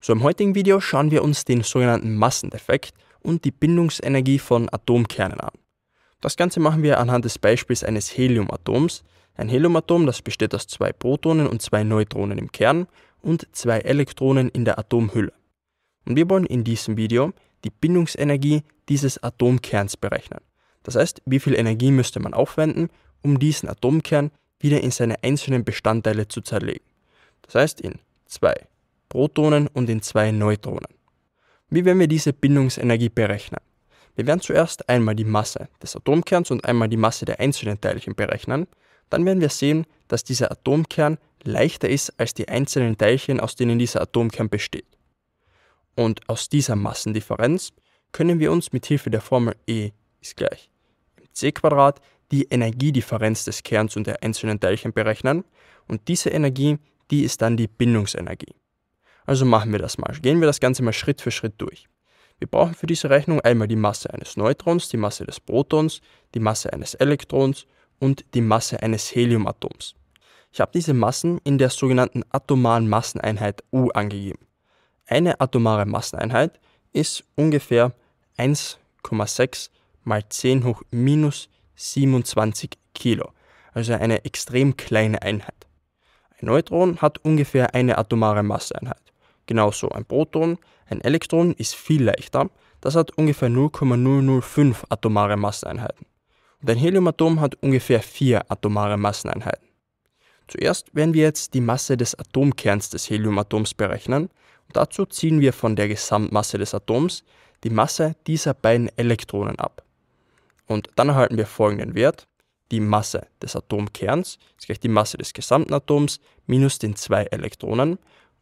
So im heutigen Video schauen wir uns den sogenannten Massendefekt und die Bindungsenergie von Atomkernen an. Das Ganze machen wir anhand des Beispiels eines Heliumatoms. Ein Heliumatom, das besteht aus zwei Protonen und zwei Neutronen im Kern und zwei Elektronen in der Atomhülle. Und wir wollen in diesem Video die Bindungsenergie dieses Atomkerns berechnen. Das heißt, wie viel Energie müsste man aufwenden, um diesen Atomkern wieder in seine einzelnen Bestandteile zu zerlegen. Das heißt in zwei Protonen und in zwei Neutronen. Wie werden wir diese Bindungsenergie berechnen? Wir werden zuerst einmal die Masse des Atomkerns und einmal die Masse der einzelnen Teilchen berechnen. Dann werden wir sehen, dass dieser Atomkern leichter ist als die einzelnen Teilchen, aus denen dieser Atomkern besteht. Und aus dieser Massendifferenz können wir uns mit Hilfe der Formel E ist gleich mc Quadrat die Energiedifferenz des Kerns und der einzelnen Teilchen berechnen und diese Energie, die ist dann die Bindungsenergie. Also machen wir das mal. Gehen wir das Ganze mal Schritt für Schritt durch. Wir brauchen für diese Rechnung einmal die Masse eines Neutrons, die Masse des Protons, die Masse eines Elektrons und die Masse eines Heliumatoms. Ich habe diese Massen in der sogenannten atomaren Masseneinheit U angegeben. Eine atomare Masseneinheit ist ungefähr 1,6 mal 10 hoch minus 27 Kilo, also eine extrem kleine Einheit. Ein Neutron hat ungefähr eine atomare Masseeinheit. Genauso ein Proton, ein Elektron ist viel leichter, das hat ungefähr 0,005 atomare Masseneinheiten. Und ein Heliumatom hat ungefähr 4 atomare Masseneinheiten. Zuerst werden wir jetzt die Masse des Atomkerns des Heliumatoms berechnen und dazu ziehen wir von der Gesamtmasse des Atoms die Masse dieser beiden Elektronen ab. Und dann erhalten wir folgenden Wert. Die Masse des Atomkerns ist gleich die Masse des gesamten Atoms minus den zwei Elektronen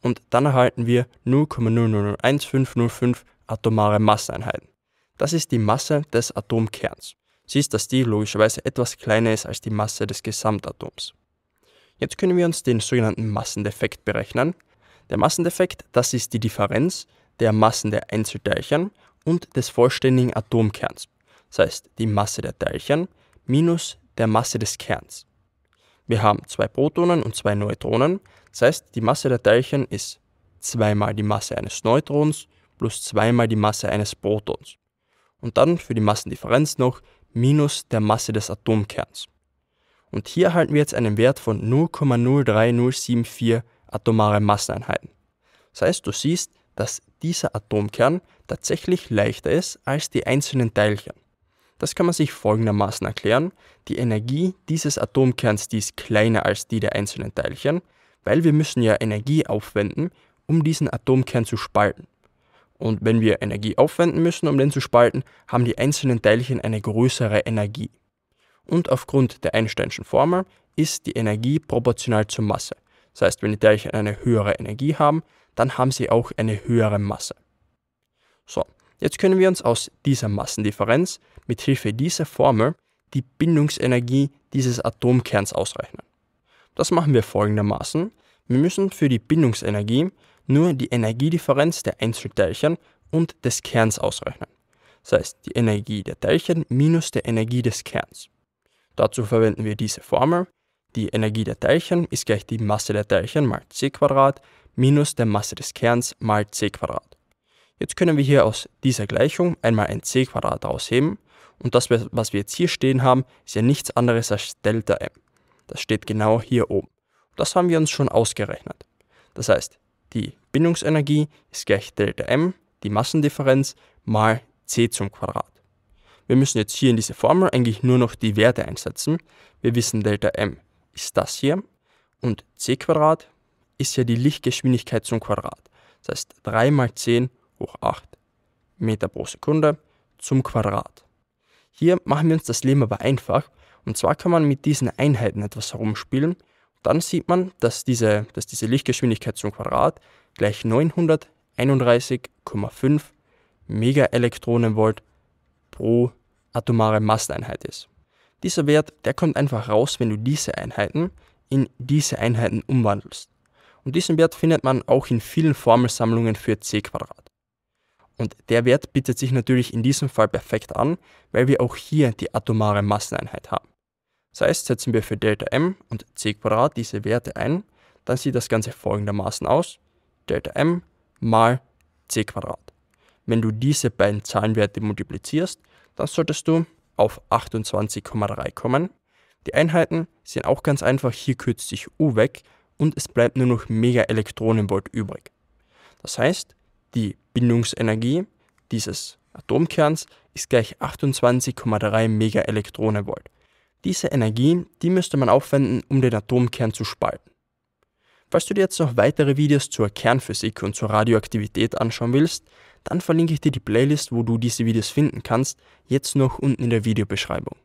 und dann erhalten wir 0,001505 atomare Masseeinheiten. Das ist die Masse des Atomkerns. Siehst, dass die logischerweise etwas kleiner ist als die Masse des Gesamtatoms. Jetzt können wir uns den sogenannten Massendefekt berechnen. Der Massendefekt, das ist die Differenz der Massen der Einzelteilchen und des vollständigen Atomkerns. Das heißt, die Masse der Teilchen minus der Masse des Kerns. Wir haben zwei Protonen und zwei Neutronen. Das heißt, die Masse der Teilchen ist zweimal die Masse eines Neutrons plus zweimal die Masse eines Protons. Und dann für die Massendifferenz noch minus der Masse des Atomkerns. Und hier erhalten wir jetzt einen Wert von 0,03074 atomare Masseneinheiten. Das heißt, du siehst, dass dieser Atomkern tatsächlich leichter ist als die einzelnen Teilchen. Das kann man sich folgendermaßen erklären. Die Energie dieses Atomkerns die ist kleiner als die der einzelnen Teilchen, weil wir müssen ja Energie aufwenden, um diesen Atomkern zu spalten. Und wenn wir Energie aufwenden müssen, um den zu spalten, haben die einzelnen Teilchen eine größere Energie. Und aufgrund der Einsteinschen Formel ist die Energie proportional zur Masse. Das heißt, wenn die Teilchen eine höhere Energie haben, dann haben sie auch eine höhere Masse. So, Jetzt können wir uns aus dieser Massendifferenz mit Hilfe dieser Formel die Bindungsenergie dieses Atomkerns ausrechnen. Das machen wir folgendermaßen. Wir müssen für die Bindungsenergie nur die Energiedifferenz der Einzelteilchen und des Kerns ausrechnen. Das heißt, die Energie der Teilchen minus der Energie des Kerns. Dazu verwenden wir diese Formel. Die Energie der Teilchen ist gleich die Masse der Teilchen mal c minus der Masse des Kerns mal c Jetzt können wir hier aus dieser Gleichung einmal ein c rausheben und das, was wir jetzt hier stehen haben, ist ja nichts anderes als Delta m. Das steht genau hier oben. Das haben wir uns schon ausgerechnet. Das heißt, die Bindungsenergie ist gleich Delta m, die Massendifferenz, mal c zum Quadrat. Wir müssen jetzt hier in diese Formel eigentlich nur noch die Werte einsetzen. Wir wissen, Delta m ist das hier und c Quadrat ist ja die Lichtgeschwindigkeit zum Quadrat. Das heißt 3 mal 10 hoch 8 Meter pro Sekunde zum Quadrat. Hier machen wir uns das Leben aber einfach. Und zwar kann man mit diesen Einheiten etwas herumspielen. Dann sieht man, dass diese, dass diese Lichtgeschwindigkeit zum Quadrat gleich 931,5 Megaelektronenvolt pro atomare Masseneinheit ist. Dieser Wert, der kommt einfach raus, wenn du diese Einheiten in diese Einheiten umwandelst. Und diesen Wert findet man auch in vielen Formelsammlungen für c Quadrat. Und der Wert bietet sich natürlich in diesem Fall perfekt an, weil wir auch hier die atomare Masseneinheit haben. Das heißt, setzen wir für Delta m und c diese Werte ein, dann sieht das Ganze folgendermaßen aus. Delta m mal c Quadrat. Wenn du diese beiden Zahlenwerte multiplizierst, dann solltest du auf 28,3 kommen. Die Einheiten sind auch ganz einfach, hier kürzt sich U weg und es bleibt nur noch Megaelektronenvolt übrig. Das heißt, die Bindungsenergie dieses Atomkerns ist gleich 28,3 Megaelektronenvolt. Diese Energie, die müsste man aufwenden, um den Atomkern zu spalten. Falls du dir jetzt noch weitere Videos zur Kernphysik und zur Radioaktivität anschauen willst, dann verlinke ich dir die Playlist, wo du diese Videos finden kannst, jetzt noch unten in der Videobeschreibung.